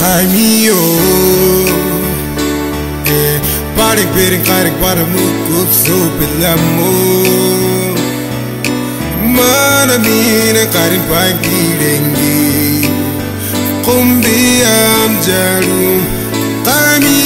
Kaimiyo ke paring piring para mukut supit lamu mana mina karing pagi dengi kumbi am jarum. Kaimiyo